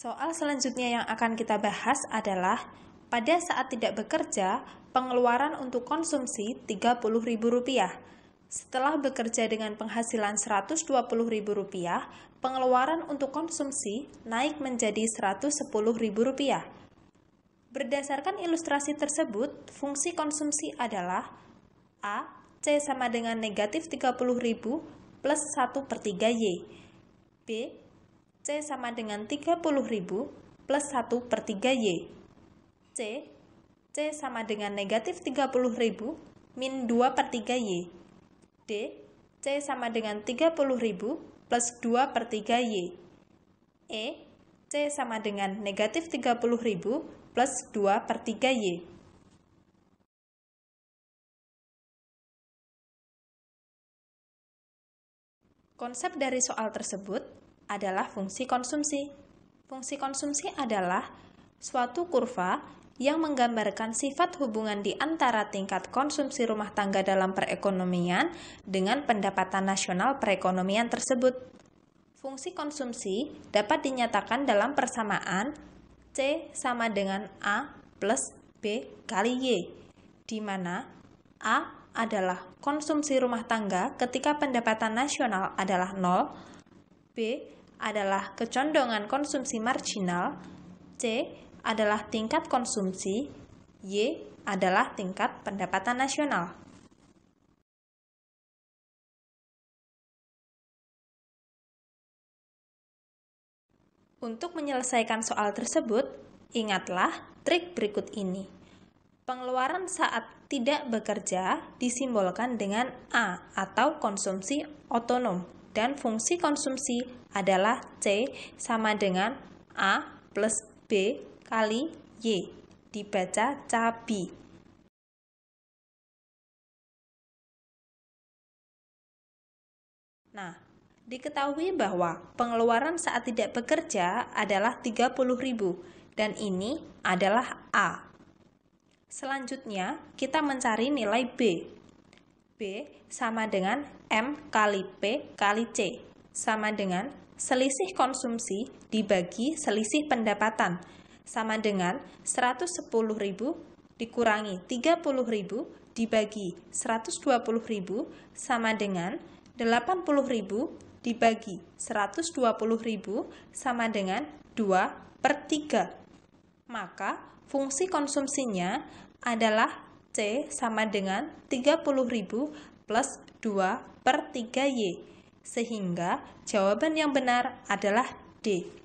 Soal selanjutnya yang akan kita bahas adalah pada saat tidak bekerja, pengeluaran untuk konsumsi Rp30.000. Setelah bekerja dengan penghasilan Rp120.000, pengeluaran untuk konsumsi naik menjadi Rp110.000. Berdasarkan ilustrasi tersebut, fungsi konsumsi adalah A. C sama dengan negatif 30.000 plus 1 per 3 Y. B. C sama dengan 30.000 plus 1 per 3 Y. C. C sama dengan negatif 30.000 min 2 per 3 Y. D. C sama dengan 30.000 plus 2 per 3 Y. E. C sama dengan negatif 30.000 plus 2 per 3 Y. Konsep dari soal tersebut adalah fungsi konsumsi. Fungsi konsumsi adalah suatu kurva yang menggambarkan sifat hubungan di antara tingkat konsumsi rumah tangga dalam perekonomian dengan pendapatan nasional perekonomian tersebut. Fungsi konsumsi dapat dinyatakan dalam persamaan C sama dengan A plus B kali Y, di mana A adalah konsumsi rumah tangga ketika pendapatan nasional adalah 0, B adalah kecondongan konsumsi marginal, C adalah tingkat konsumsi, Y adalah tingkat pendapatan nasional. Untuk menyelesaikan soal tersebut, ingatlah trik berikut ini. Pengeluaran saat tidak bekerja disimbolkan dengan A atau konsumsi otonom dan fungsi konsumsi adalah C sama dengan A plus B kali Y, dibaca cabi. Nah, diketahui bahwa pengeluaran saat tidak bekerja adalah 30.000 dan ini adalah A. Selanjutnya, kita mencari nilai B. B sama dengan M kali P kali C, sama dengan selisih konsumsi dibagi selisih pendapatan, sama dengan 110.000 dikurangi 30.000 dibagi 120.000 sama dengan 80.000 dibagi 120.000 sama dengan 2 per 3. Maka fungsi konsumsinya adalah C sama dengan 30.000 plus 2 per 3Y. Sehingga jawaban yang benar adalah D.